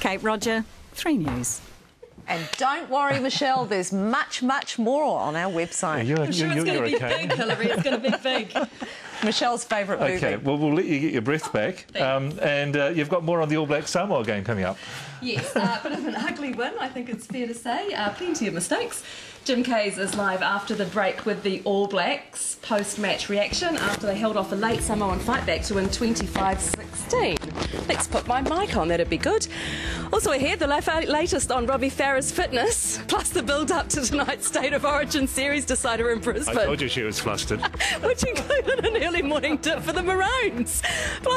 Kate Rodger, 3 News. And don't worry, Michelle, there's much, much more on our website. You're, I'm sure you're, it's going to be okay. big, Hilary. It's going to be big. Michelle's favourite movie. Okay, well, we'll let you get your breath back. Um, and uh, you've got more on the All Black Samoa game coming up. Yes, uh, bit of an ugly win, I think it's fair to say. Uh, plenty of mistakes. Jim Kayes is live after the break with the All Blacks post-match reaction after they held off a late Samoan fight back to win 25-16. Let's put my mic on, that'd be good. Also ahead, the latest on Robbie Farah's fitness, plus the build-up to tonight's State of Origin series decider in Brisbane. I Brisbane, told you she was flustered. which included an early morning for the Maroons.